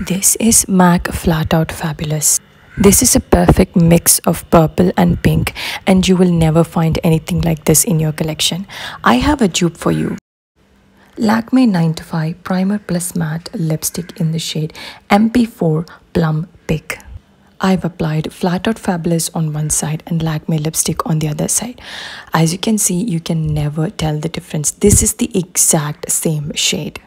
This is MAC Flat Out Fabulous. This is a perfect mix of purple and pink and you will never find anything like this in your collection. I have a dupe for you. Lakme 9 to 5 Primer Plus Matte Lipstick in the shade MP4 Plum Pink. I've applied Flat Out Fabulous on one side and Lakme lipstick on the other side. As you can see, you can never tell the difference. This is the exact same shade.